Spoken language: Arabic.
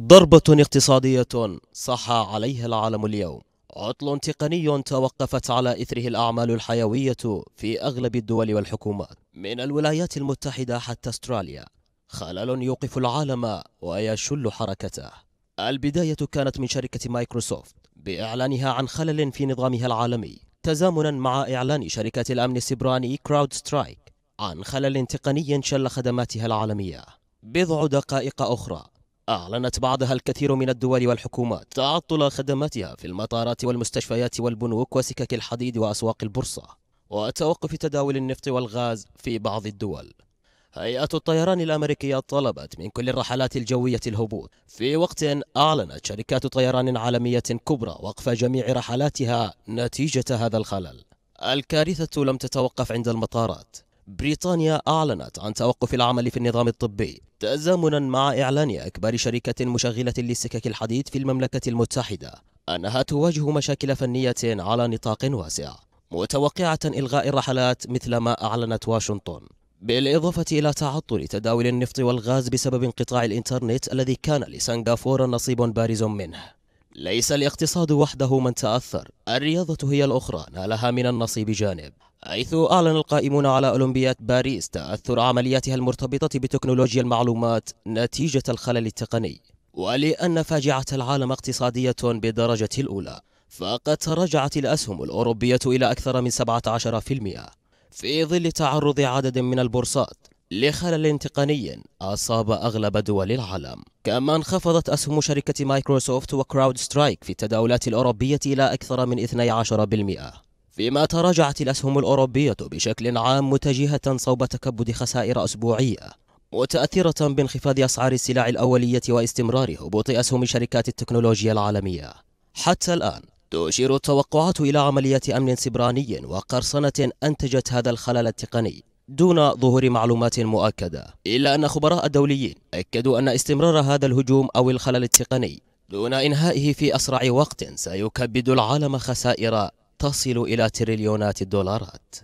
ضربة اقتصادية صحا عليها العالم اليوم. عطل تقني توقفت على إثره الأعمال الحيوية في أغلب الدول والحكومات من الولايات المتحدة حتى أستراليا. خلل يوقف العالم ويشل حركته. البداية كانت من شركة مايكروسوفت بإعلانها عن خلل في نظامها العالمي تزامنا مع إعلان شركة الأمن السبراني كراود سترايك عن خلل تقني شل خدماتها العالمية. بضع دقائق أخرى أعلنت بعدها الكثير من الدول والحكومات تعطل خدماتها في المطارات والمستشفيات والبنوك وسكك الحديد وأسواق البورصة وتوقف تداول النفط والغاز في بعض الدول. هيئة الطيران الأمريكية طلبت من كل الرحلات الجوية الهبوط. في وقت أعلنت شركات طيران عالمية كبرى وقف جميع رحلاتها نتيجة هذا الخلل. الكارثة لم تتوقف عند المطارات. بريطانيا أعلنت عن توقف العمل في النظام الطبي. تزامنا مع إعلان أكبر شركة مشغلة للسكك الحديد في المملكة المتحدة أنها تواجه مشاكل فنية على نطاق واسع متوقعة إلغاء الرحلات مثل ما أعلنت واشنطن. بالإضافة إلى تعطل تداول النفط والغاز بسبب انقطاع الإنترنت الذي كان لسنغافورة نصيب بارز منه. ليس الاقتصاد وحده من تأثر الرياضة هي الأخرى نالها من النصيب جانب. حيث أعلن القائمون على أولمبياد باريس تأثر عملياتها المرتبطة بتكنولوجيا المعلومات نتيجة الخلل التقني. ولأن فاجعة العالم اقتصادية بالدرجة الأولى فقد تراجعت الأسهم الأوروبية إلى أكثر من 17% في ظل تعرض عدد من البورصات لخلل تقني أصاب أغلب دول العالم. كما انخفضت أسهم شركة مايكروسوفت وكراود سترايك في التداولات الأوروبية إلى أكثر من 12% فيما تراجعت الأسهم الأوروبية بشكل عام متجهة صوب تكبد خسائر أسبوعية. متأثرة بانخفاض أسعار السلع الأولية واستمرار هبوط أسهم شركات التكنولوجيا العالمية. حتى الآن تشير التوقعات إلى عملية أمن سبراني وقرصنة أنتجت هذا الخلل التقني. دون ظهور معلومات مؤكدة. إلا أن خبراء دوليين أكدوا أن استمرار هذا الهجوم أو الخلل التقني دون إنهائه في أسرع وقت سيكبد العالم خسائر تصل إلى تريليونات الدولارات.